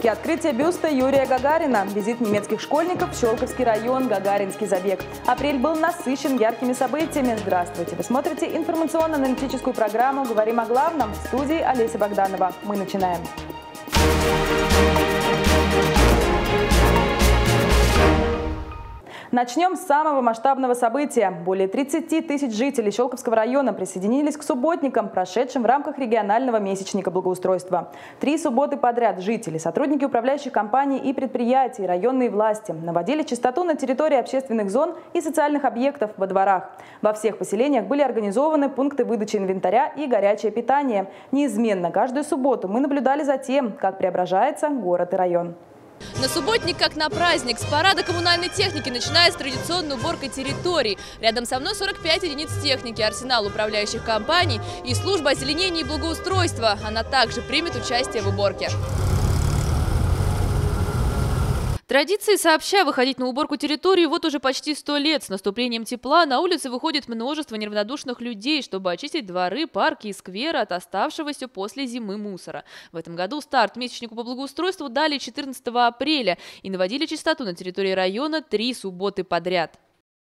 спутники, открытие бюста Юрия Гагарина, визит немецких школьников в Щелковский район, Гагаринский забег. Апрель был насыщен яркими событиями. Здравствуйте! Вы смотрите информационно-аналитическую программу «Говорим о главном» в студии Олеся Богданова. Мы начинаем. Начнем с самого масштабного события. Более 30 тысяч жителей Щелковского района присоединились к субботникам, прошедшим в рамках регионального месячника благоустройства. Три субботы подряд жители, сотрудники управляющих компаний и предприятий, районные власти наводили чистоту на территории общественных зон и социальных объектов во дворах. Во всех поселениях были организованы пункты выдачи инвентаря и горячее питание. Неизменно каждую субботу мы наблюдали за тем, как преображается город и район. На субботник, как на праздник, с парада коммунальной техники начинается традиционная уборка территорий. Рядом со мной 45 единиц техники, арсенал управляющих компаний и служба озеленения и благоустройства. Она также примет участие в уборке. Традиции сообща выходить на уборку территории вот уже почти сто лет. С наступлением тепла на улице выходит множество неравнодушных людей, чтобы очистить дворы, парки и скверы от оставшегося после зимы мусора. В этом году старт месячнику по благоустройству дали 14 апреля и наводили чистоту на территории района три субботы подряд.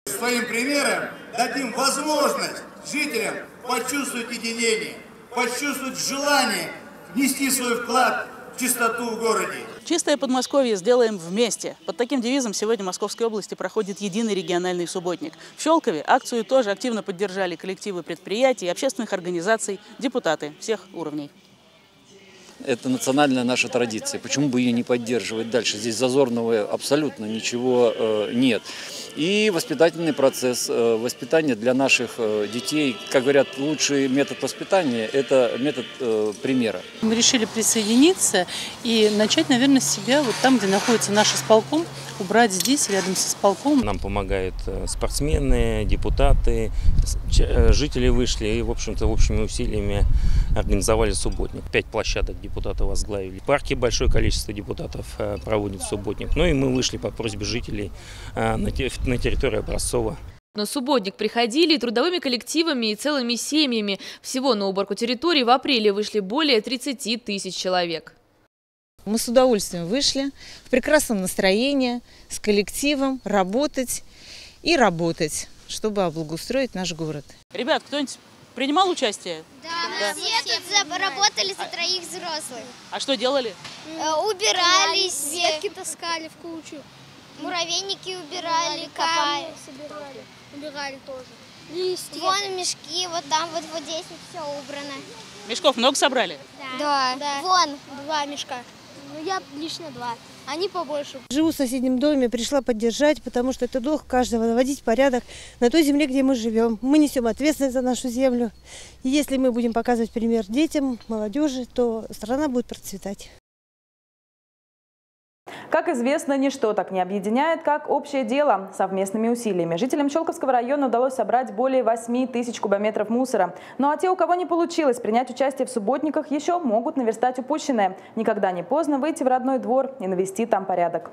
Своим примером дадим возможность жителям почувствовать единение, почувствовать желание внести свой вклад в чистоту в городе. Чистое Подмосковье сделаем вместе. Под таким девизом сегодня в Московской области проходит единый региональный субботник. В Щелкове акцию тоже активно поддержали коллективы предприятий, общественных организаций, депутаты всех уровней. Это национальная наша традиция. Почему бы ее не поддерживать дальше? Здесь зазорного абсолютно ничего э, нет. И воспитательный процесс, э, воспитание для наших э, детей, как говорят, лучший метод воспитания – это метод примера. Мы решили присоединиться и начать, наверное, с себя, вот там, где находится наш исполком, убрать здесь, рядом с исполком. Нам помогают спортсмены, депутаты, жители вышли и, в общем-то, общими усилиями организовали субботник. Пять площадок депутаты возглавили. В парке большое количество депутатов проводит субботник. Ну и мы вышли по просьбе жителей на территорию Образцова. На субботник приходили и трудовыми коллективами, и целыми семьями. Всего на уборку территории в апреле вышли более 30 тысяч человек. Мы с удовольствием вышли, в прекрасном настроении, с коллективом, работать и работать, чтобы облагоустроить наш город. Ребят, кто-нибудь принимал участие? Да, да. мы все тут работали за троих взрослых. А что делали? Э, убирались. Ветки таскали в кучу. Муравейники убирали, копали. собирали, убирали тоже. Листья. Вон мешки, вот там вот, вот здесь вот все убрано. Мешков много собрали? Да. да. да. Вон два мешка. Ну, я лично два. Они побольше. Живу в соседнем доме, пришла поддержать, потому что это долг каждого наводить порядок на той земле, где мы живем. Мы несем ответственность за нашу землю. И если мы будем показывать пример детям, молодежи, то страна будет процветать. Как известно, ничто так не объединяет, как общее дело совместными усилиями. Жителям Щелковского района удалось собрать более 8 тысяч кубометров мусора. Ну а те, у кого не получилось принять участие в субботниках, еще могут наверстать упущенное. Никогда не поздно выйти в родной двор и навести там порядок.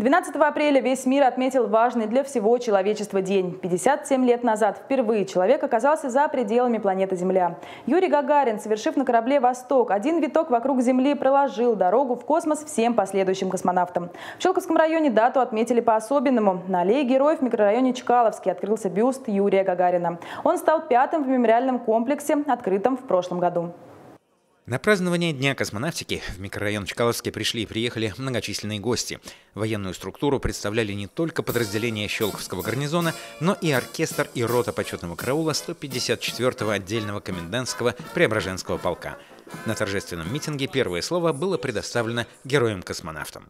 12 апреля весь мир отметил важный для всего человечества день. 57 лет назад впервые человек оказался за пределами планеты Земля. Юрий Гагарин, совершив на корабле «Восток» один виток вокруг Земли, проложил дорогу в космос всем последующим космонавтам. В Щелковском районе дату отметили по-особенному. На аллее героев в микрорайоне Чкаловский открылся бюст Юрия Гагарина. Он стал пятым в мемориальном комплексе, открытом в прошлом году. На празднование Дня космонавтики в микрорайон Чкаловский пришли и приехали многочисленные гости. Военную структуру представляли не только подразделения Щелковского гарнизона, но и оркестр и рота почетного караула 154-го отдельного комендантского Преображенского полка. На торжественном митинге первое слово было предоставлено героям-космонавтам.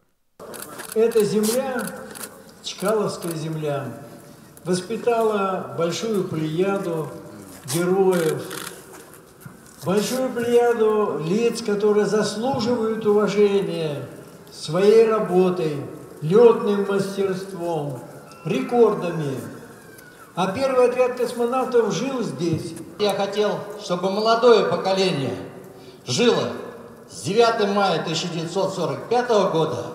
Эта земля, Чкаловская земля, воспитала большую плеяду героев, большую плеяду лиц, которые заслуживают уважения своей работой, летным мастерством, рекордами. А первый отряд космонавтов жил здесь. Я хотел, чтобы молодое поколение жило с 9 мая 1945 года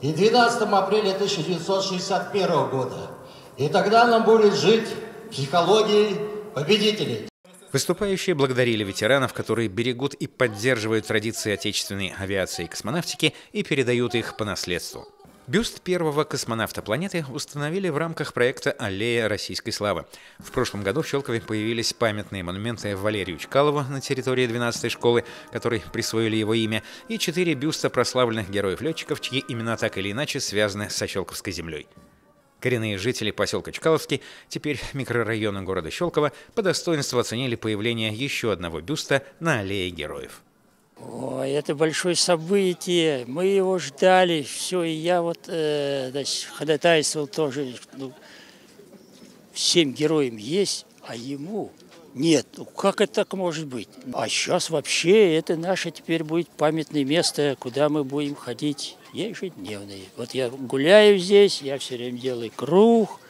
и 12 апреля 1961 года. И тогда нам будет жить психологией победителей. Выступающие благодарили ветеранов, которые берегут и поддерживают традиции отечественной авиации и космонавтики и передают их по наследству. Бюст первого космонавта планеты установили в рамках проекта «Аллея российской славы». В прошлом году в Щелкове появились памятные монументы Валерию Чкалову на территории 12-й школы, которой присвоили его имя, и четыре бюста прославленных героев-летчиков, чьи имена так или иначе связаны со Щелковской землей. Коренные жители поселка Чкаловский, теперь микрорайона города Щелково, по достоинству оценили появление еще одного бюста на аллее героев. Ой, это большое событие. Мы его ждали. Все, и я вот э, значит, ходатайствовал тоже. Ну, всем героям есть, а ему нет. Ну, как это так может быть? А сейчас вообще это наше теперь будет памятное место, куда мы будем ходить ежедневно. Вот я гуляю здесь, я все время делаю круг,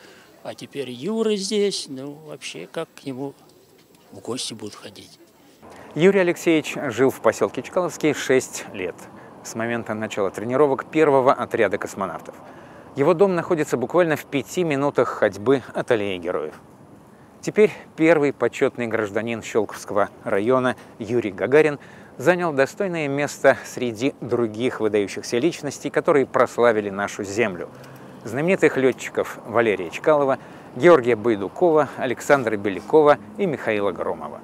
а теперь Юра здесь. Ну, вообще, как к нему в гости будут ходить. Юрий Алексеевич жил в поселке Чкаловский 6 лет, с момента начала тренировок первого отряда космонавтов. Его дом находится буквально в пяти минутах ходьбы от аллеи героев. Теперь первый почетный гражданин Щелковского района Юрий Гагарин занял достойное место среди других выдающихся личностей, которые прославили нашу землю. Знаменитых летчиков Валерия Чкалова, Георгия Байдукова, Александра Белякова и Михаила Громова.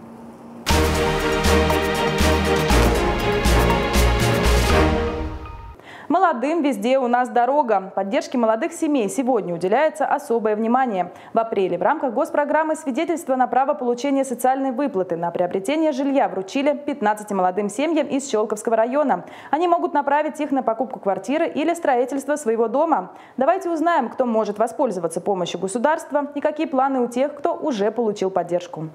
Молодым везде у нас дорога. Поддержке молодых семей сегодня уделяется особое внимание. В апреле в рамках госпрограммы свидетельства на право получения социальной выплаты на приобретение жилья вручили 15 молодым семьям из Щелковского района. Они могут направить их на покупку квартиры или строительство своего дома. Давайте узнаем, кто может воспользоваться помощью государства и какие планы у тех, кто уже получил поддержку.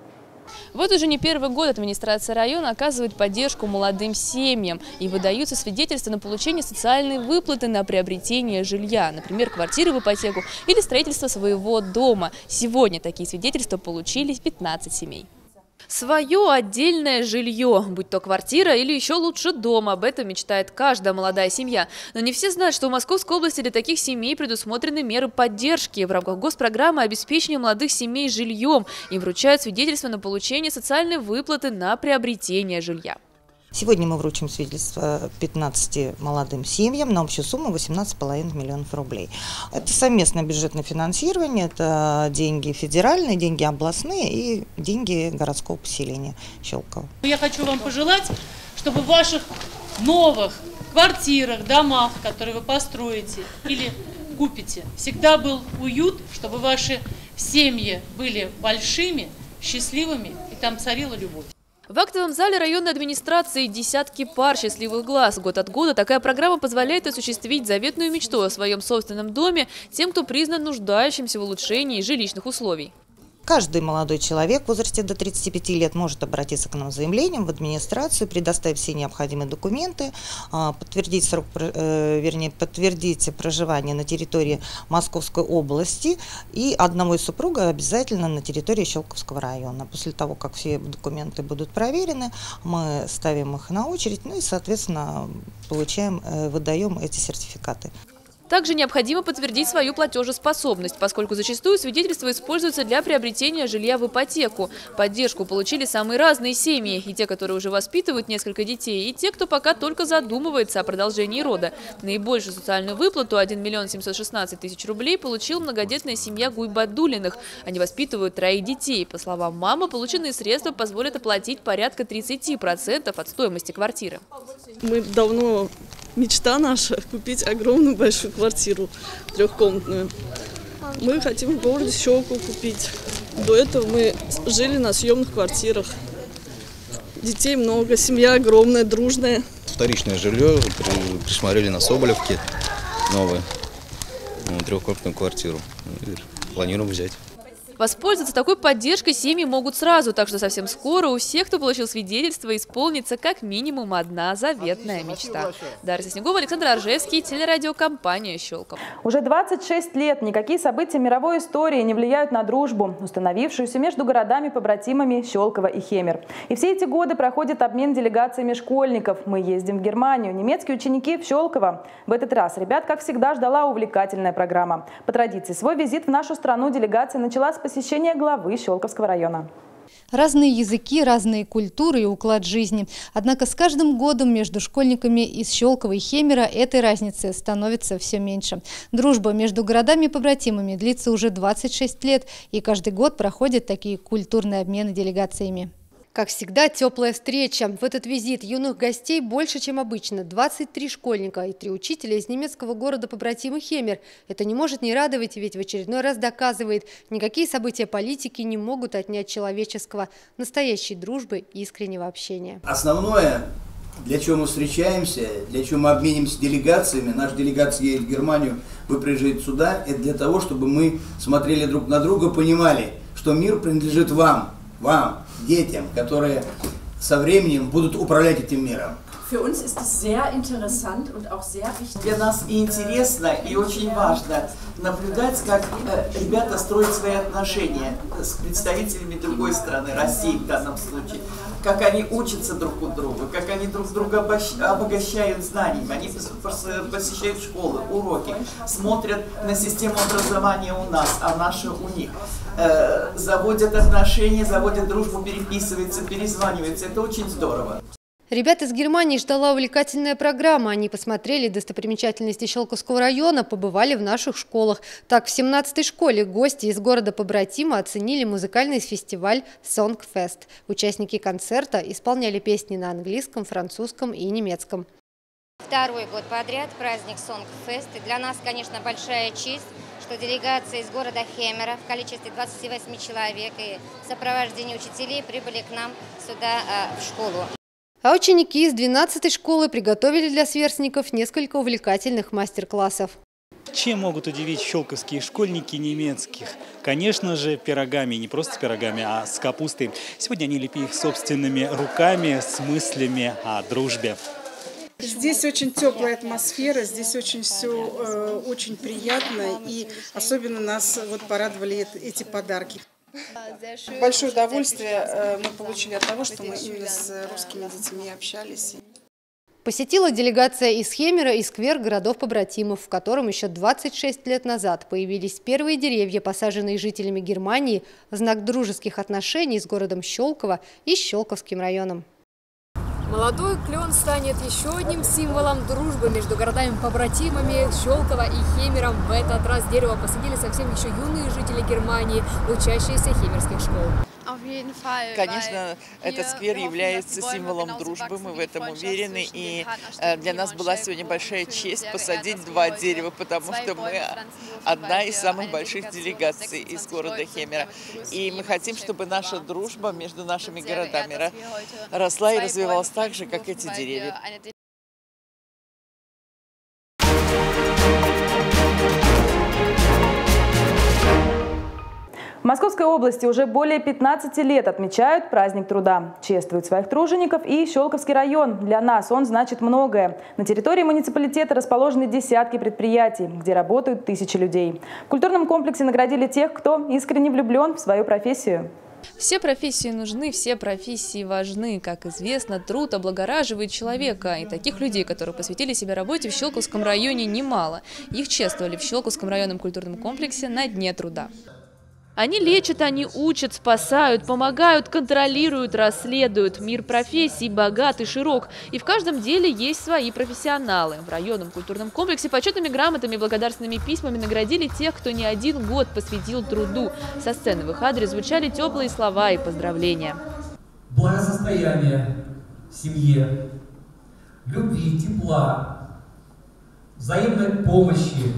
Вот уже не первый год администрация района оказывает поддержку молодым семьям и выдаются свидетельства на получение социальной выплаты на приобретение жилья, например, квартиры в ипотеку или строительство своего дома. Сегодня такие свидетельства получили 15 семей. Свое отдельное жилье, будь то квартира или еще лучше дом, об этом мечтает каждая молодая семья. Но не все знают, что в Московской области для таких семей предусмотрены меры поддержки. В рамках госпрограммы обеспечения молодых семей жильем им вручают свидетельство на получение социальной выплаты на приобретение жилья. Сегодня мы вручим свидетельство 15 молодым семьям на общую сумму 18,5 миллионов рублей. Это совместное бюджетное финансирование, это деньги федеральные, деньги областные и деньги городского поселения Щелково. Я хочу вам пожелать, чтобы в ваших новых квартирах, домах, которые вы построите или купите, всегда был уют, чтобы ваши семьи были большими, счастливыми и там царила любовь. В актовом зале районной администрации десятки пар счастливых глаз. Год от года такая программа позволяет осуществить заветную мечту о своем собственном доме тем, кто признан нуждающимся в улучшении жилищных условий. Каждый молодой человек в возрасте до 35 лет может обратиться к нам с заявлением в администрацию, предоставить все необходимые документы, а, подтвердить срок, э, вернее, подтвердить проживание на территории Московской области и одного из супруга обязательно на территории Щелковского района. После того, как все документы будут проверены, мы ставим их на очередь, ну и, соответственно, получаем, э, выдаем эти сертификаты. Также необходимо подтвердить свою платежеспособность, поскольку зачастую свидетельства используются для приобретения жилья в ипотеку. Поддержку получили самые разные семьи, и те, которые уже воспитывают несколько детей, и те, кто пока только задумывается о продолжении рода. Наибольшую социальную выплату 1 миллион 716 тысяч рублей получила многодетная семья Гуйбадулиных. Они воспитывают троих детей. По словам мамы, полученные средства позволят оплатить порядка 30% от стоимости квартиры. Мы давно мечта наша купить огромную большую квартиру трехкомнатную. Мы хотим в городе Щелку купить. До этого мы жили на съемных квартирах. Детей много, семья огромная, дружная. Вторичное жилье присмотрели на Соболевке новое, трехкомнатную квартиру. Планируем взять. Воспользоваться такой поддержкой семьи могут сразу, так что совсем скоро у всех, кто получил свидетельство, исполнится как минимум одна заветная мечта. Дарья Снегова, Александр Аржевский, телерадиокомпания «Щелков». Уже 26 лет никакие события мировой истории не влияют на дружбу, установившуюся между городами-побратимами Щелково и Хемер. И все эти годы проходит обмен делегациями школьников. Мы ездим в Германию, немецкие ученики в Щелково. В этот раз ребят, как всегда, ждала увлекательная программа. По традиции, свой визит в нашу страну делегация начала с посещения главы Щелковского района. Разные языки, разные культуры и уклад жизни. Однако с каждым годом между школьниками из Щелкова и Хемера этой разницы становится все меньше. Дружба между городами-побратимами длится уже 26 лет, и каждый год проходят такие культурные обмены делегациями. Как всегда, теплая встреча. В этот визит юных гостей больше, чем обычно. 23 школьника и три учителя из немецкого города побратимы Хемер. Это не может не радовать, ведь в очередной раз доказывает, никакие события политики не могут отнять человеческого, настоящей дружбы и искреннего общения. Основное, для чего мы встречаемся, для чего мы обменимся делегациями, наша делегация едет в Германию, вы приезжаете сюда, это для того, чтобы мы смотрели друг на друга, понимали, что мир принадлежит вам, вам, детям, которые со временем будут управлять этим миром. Für uns ist es sehr interessant und auch sehr wichtig. Для нас и интересно, и очень важно наблюдать, как э, ребята строят свои отношения с представителями другой страны, России в данном случае, как они учатся друг у друга, как они друг друга обогащают знаниями, они посещают школы, уроки, смотрят на систему образования у нас, а наши у них, э, заводят отношения, заводят дружбу, переписываются, перезваниваются. Это очень здорово. Ребят из Германии ждала увлекательная программа. Они посмотрели достопримечательности Щелковского района, побывали в наших школах. Так, в 17-й школе гости из города Побратима оценили музыкальный фестиваль Songfest. Участники концерта исполняли песни на английском, французском и немецком. Второй год подряд праздник Songfest. И для нас, конечно, большая честь, что делегация из города Хемера в количестве 28 человек и в сопровождении учителей прибыли к нам сюда э, в школу. А ученики из 12-й школы приготовили для сверстников несколько увлекательных мастер-классов. Чем могут удивить щелковские школьники немецких? Конечно же, пирогами, не просто пирогами, а с капустой. Сегодня они лепили их собственными руками с мыслями о дружбе. Здесь очень теплая атмосфера, здесь очень все э, очень приятно, и особенно нас вот порадовали эти подарки. Большое удовольствие э, мы получили от того, что мы именно с русскими детьми общались. Посетила делегация из Хемера и сквер городов-побратимов, в котором еще 26 лет назад появились первые деревья, посаженные жителями Германии в знак дружеских отношений с городом Щелково и Щелковским районом. Молодой клен станет еще одним символом дружбы между городами-побратимами Щелково и Хемером. В этот раз дерево посадили совсем еще юные жители Германии, учащиеся хемерских школ. Конечно, этот сквер является символом дружбы, мы в этом уверены. И э, для нас была сегодня большая честь посадить два дерева, потому что мы одна из самых больших делегаций из города Хемера. И мы хотим, чтобы наша дружба между нашими городами росла и развивалась так же, как эти деревья. В Московской области уже более 15 лет отмечают праздник труда. Чествуют своих тружеников и Щелковский район. Для нас он значит многое. На территории муниципалитета расположены десятки предприятий, где работают тысячи людей. В культурном комплексе наградили тех, кто искренне влюблен в свою профессию. Все профессии нужны, все профессии важны. Как известно, труд облагораживает человека. И таких людей, которые посвятили себя работе в Щелковском районе, немало. Их чествовали в Щелковском районном культурном комплексе на Дне труда. Они лечат, они учат, спасают, помогают, контролируют, расследуют. Мир профессий богат и широк. И в каждом деле есть свои профессионалы. В районном культурном комплексе почетными грамотами и благодарственными письмами наградили тех, кто не один год посвятил труду. Со сцены в их адрес звучали теплые слова и поздравления. Благосостояние в семье, любви, тепла, взаимной помощи,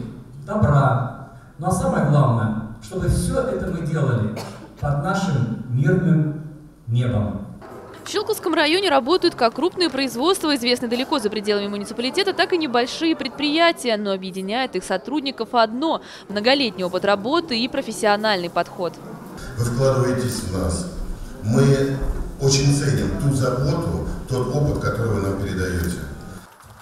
добра. Ну а самое главное – чтобы все это мы делали под нашим мирным небом. В Щелковском районе работают как крупные производства, известные далеко за пределами муниципалитета, так и небольшие предприятия, но объединяет их сотрудников одно – многолетний опыт работы и профессиональный подход. Вы вкладываетесь в нас. Мы очень ценим ту заботу, тот опыт, который вы нам передаете.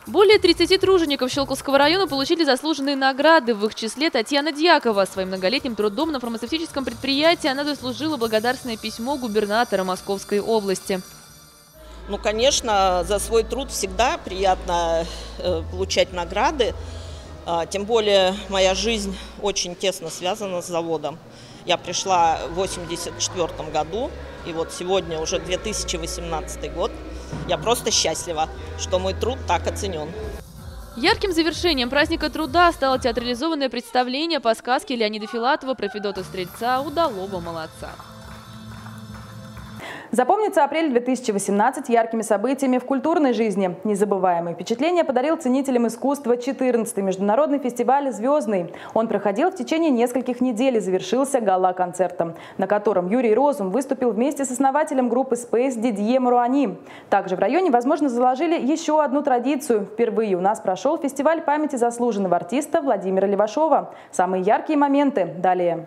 Более 30 тружеников Щелковского района получили заслуженные награды. В их числе Татьяна Дьякова. Своим многолетним трудом на фармацевтическом предприятии она заслужила благодарственное письмо губернатора Московской области. Ну, конечно, за свой труд всегда приятно э, получать награды. А, тем более моя жизнь очень тесно связана с заводом. Я пришла в 1984 году, и вот сегодня уже 2018 год. Я просто счастлива, что мой труд так оценен. Ярким завершением праздника труда стало театрализованное представление по сказке Леонида Филатова про Федота Стрельца «Удалого молодца». Запомнится апрель 2018 яркими событиями в культурной жизни. Незабываемые впечатления подарил ценителям искусства 14-й международный фестиваль «Звездный». Он проходил в течение нескольких недель и завершился гала-концертом, на котором Юрий Розум выступил вместе с основателем группы Space Дидье Маруани. Также в районе, возможно, заложили еще одну традицию. Впервые у нас прошел фестиваль памяти заслуженного артиста Владимира Левашова. Самые яркие моменты далее.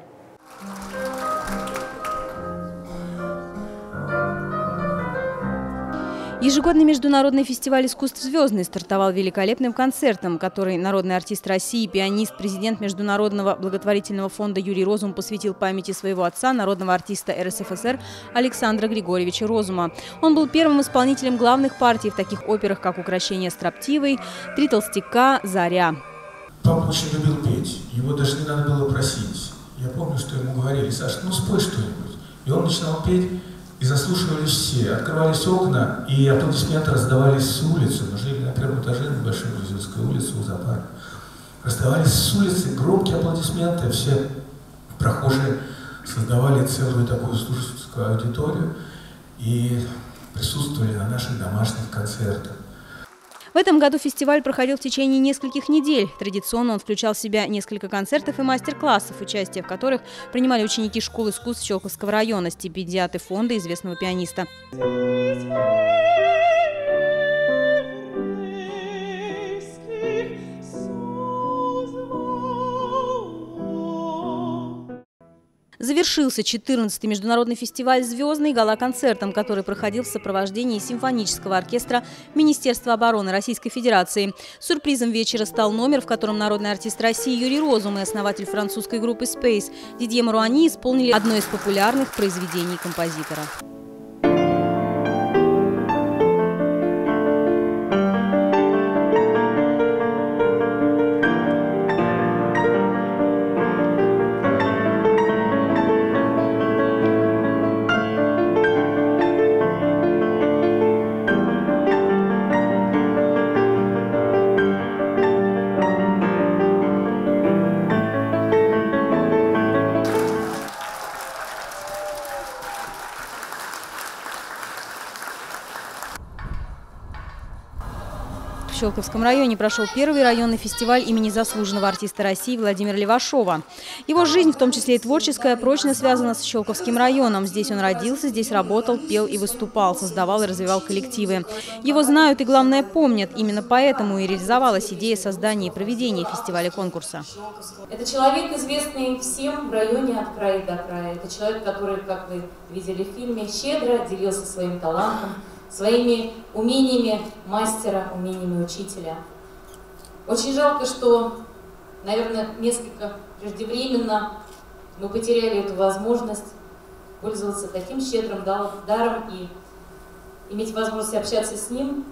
Ежегодный международный фестиваль искусств «Звездный» стартовал великолепным концертом, который народный артист России, пианист, президент Международного благотворительного фонда Юрий Розум посвятил памяти своего отца, народного артиста РСФСР Александра Григорьевича Розума. Он был первым исполнителем главных партий в таких операх, как «Укращение строптивой», «Три толстяка», «Заря». Папа очень любил петь, его даже не надо было просить. Я помню, что ему говорили, Саша, ну спой что-нибудь. И он начинал петь, и заслушивались все. Открывались окна, и аплодисменты раздавались с улицы. Мы жили на первом этаже на Большой Грузинской улице у зоопарка. Раздавались с улицы громкие аплодисменты. Все прохожие создавали целую такую слушательскую аудиторию и присутствовали на наших домашних концертах. В этом году фестиваль проходил в течение нескольких недель. Традиционно он включал в себя несколько концертов и мастер-классов, участие в которых принимали ученики школ искусств Щелковского района, стипендиаты фонда известного пианиста. Завершился 14-й международный фестиваль «Звездный» гала-концертом, который проходил в сопровождении симфонического оркестра Министерства обороны Российской Федерации. Сюрпризом вечера стал номер, в котором народный артист России Юрий Розум и основатель французской группы Space Дидье Маруани исполнили одно из популярных произведений композитора. Щелковском районе прошел первый районный фестиваль имени заслуженного артиста России Владимира Левашова. Его жизнь, в том числе и творческая, прочно связана с Щелковским районом. Здесь он родился, здесь работал, пел и выступал, создавал и развивал коллективы. Его знают и, главное, помнят. Именно поэтому и реализовалась идея создания и проведения фестиваля-конкурса. Это человек, известный всем в районе от края до края. Это человек, который, как вы видели в фильме, щедро делился своим талантом, своими умениями мастера, умениями учителя. Очень жалко, что, наверное, несколько преждевременно мы потеряли эту возможность пользоваться таким щедрым даром и иметь возможность общаться с ним.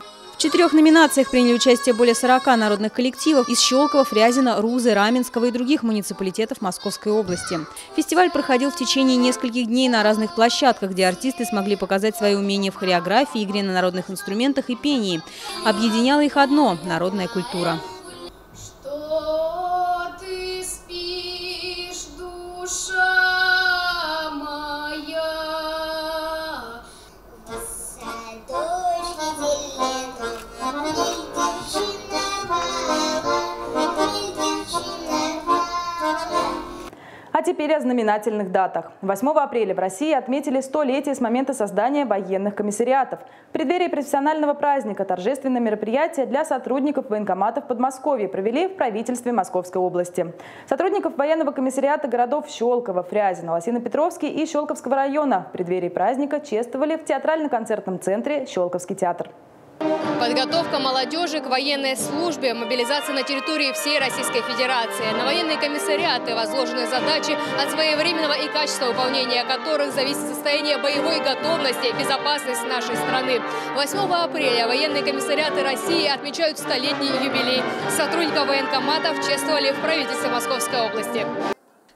Четырех номинациях приняли участие более 40 народных коллективов из Щелкова, Фрязина, Рузы, Раменского и других муниципалитетов Московской области. Фестиваль проходил в течение нескольких дней на разных площадках, где артисты смогли показать свои умения в хореографии, игре на народных инструментах и пении. Объединяло их одно – народная культура. Теперь о знаменательных датах. 8 апреля в России отметили столетие с момента создания военных комиссариатов. В преддверии профессионального праздника торжественное мероприятие для сотрудников военкоматов Подмосковья провели в правительстве Московской области. Сотрудников военного комиссариата городов Щелково, Фрязино, Лосино-Петровский и Щелковского района в преддверии праздника чествовали в театрально-концертном центре «Щелковский театр». Подготовка молодежи к военной службе, мобилизация на территории всей Российской Федерации. На военные комиссариаты возложены задачи, от своевременного и качества выполнения которых зависит состояние боевой готовности и безопасность нашей страны. 8 апреля военные комиссариаты России отмечают столетний юбилей. Сотрудников военкоматов чествовали в правительстве Московской области.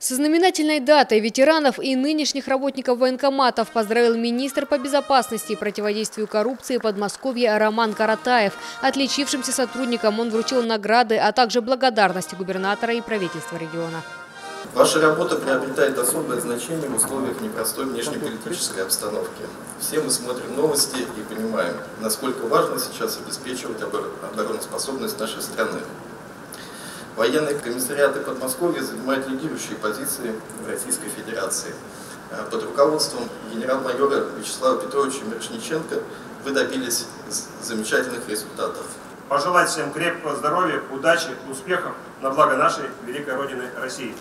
Со знаменательной датой ветеранов и нынешних работников военкоматов поздравил министр по безопасности и противодействию коррупции Подмосковья Роман Каратаев. Отличившимся сотрудникам он вручил награды, а также благодарности губернатора и правительства региона. Ваша работа приобретает особое значение в условиях непростой внешнеполитической обстановки. Все мы смотрим новости и понимаем, насколько важно сейчас обеспечивать обороноспособность нашей страны. Военные комиссариаты Подмосковья занимают лидирующие позиции в Российской Федерации. Э, под руководством генерал-майора Вячеслава Петровича Мирошниченко вы добились замечательных результатов. Пожелать всем крепкого здоровья, удачи, успехов на благо нашей великой Родины России.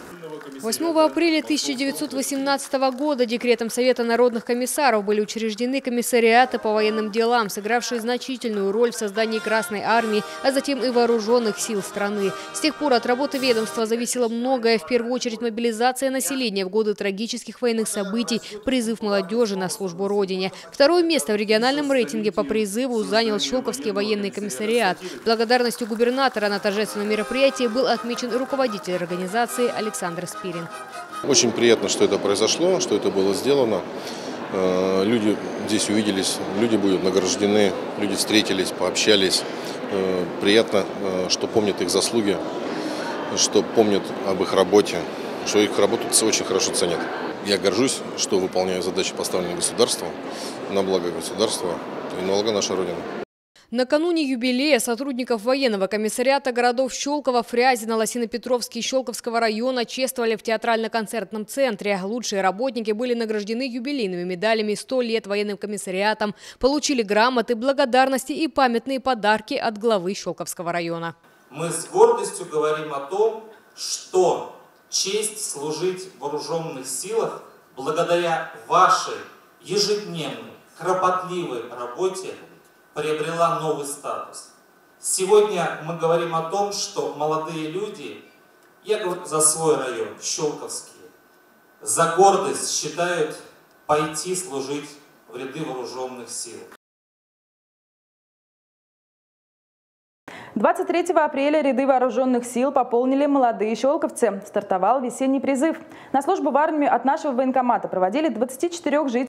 8 апреля 1918 года декретом Совета народных комиссаров были учреждены комиссариаты по военным делам, сыгравшие значительную роль в создании Красной Армии, а затем и вооруженных сил страны. С тех пор от работы ведомства зависело многое, в первую очередь мобилизация населения в годы трагических военных событий, призыв молодежи на службу Родине. Второе место в региональном рейтинге по призыву занял Щелковский военный комиссариат. Благодарностью губернатора на торжественном мероприятии был отмечен руководитель организации Александр Спирин. Очень приятно, что это произошло, что это было сделано. Э, люди здесь увиделись, люди будут награждены, люди встретились, пообщались. Э, приятно, э, что помнят их заслуги, что помнят об их работе, что их работу очень хорошо ценят. Я горжусь, что выполняю задачи, поставленные государством, на благо государства и на благо нашей Родины. Накануне юбилея сотрудников военного комиссариата городов Щелково, Фрязино, Лосино-Петровский и Щелковского района чествовали в театрально-концертном центре. Лучшие работники были награждены юбилейными медалями «100 лет военным комиссариатом», получили грамоты, благодарности и памятные подарки от главы Щелковского района. Мы с гордостью говорим о том, что честь служить в вооруженных силах благодаря вашей ежедневной, кропотливой работе – приобрела новый статус. Сегодня мы говорим о том, что молодые люди, я говорю за свой район, Щелковский, за гордость считают пойти служить в ряды вооруженных сил. 23 апреля ряды вооруженных сил пополнили молодые щелковцы. Стартовал весенний призыв. На службу в армию от нашего военкомата проводили 24 жителей.